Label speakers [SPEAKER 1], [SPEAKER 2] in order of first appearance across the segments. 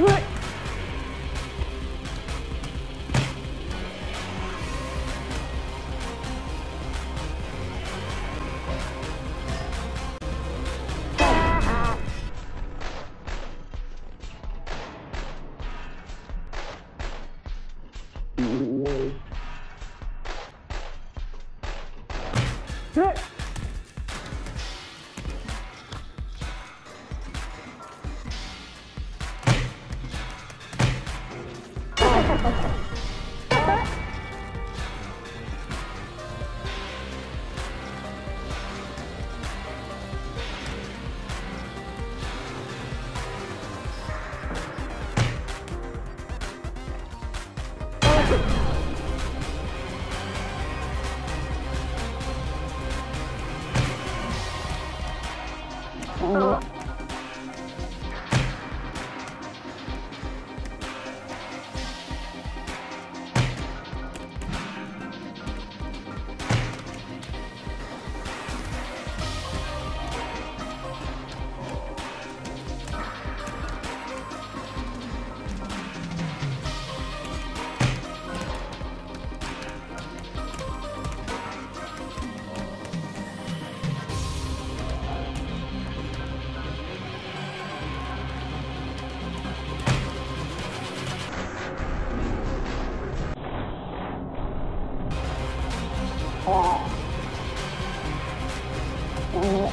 [SPEAKER 1] What?
[SPEAKER 2] 嗯。
[SPEAKER 3] monkey。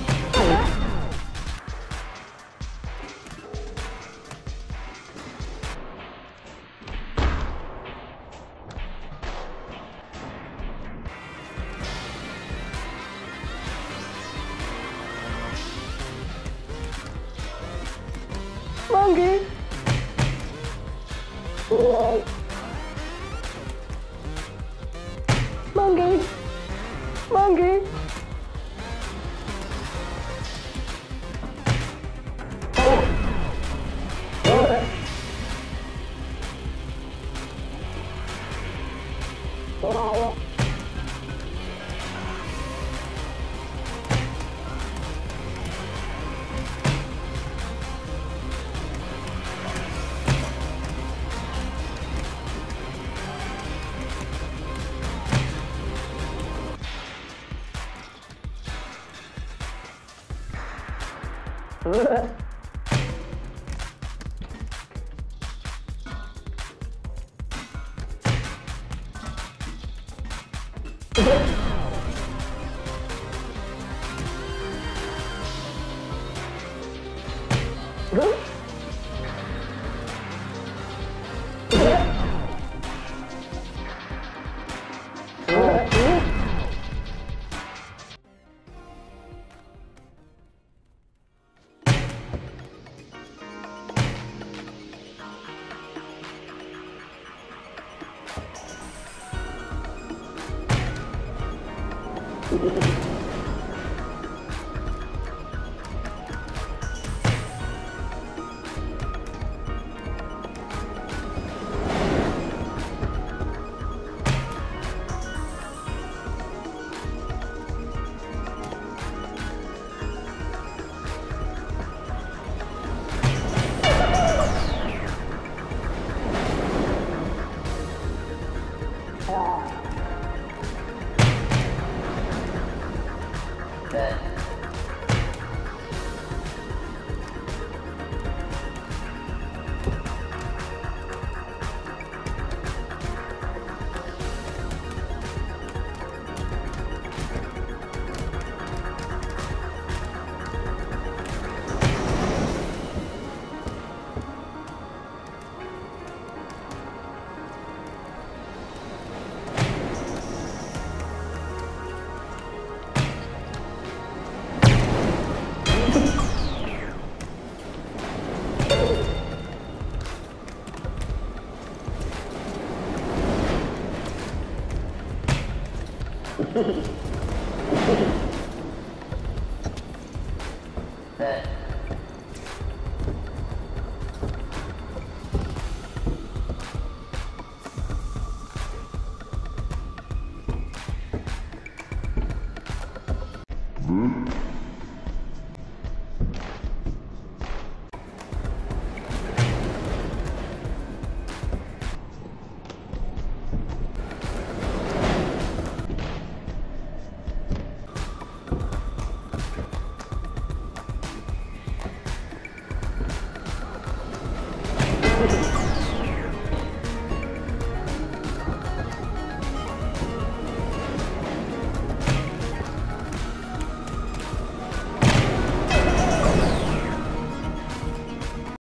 [SPEAKER 4] monkey。monkey。m Good. Thank you.
[SPEAKER 5] it. that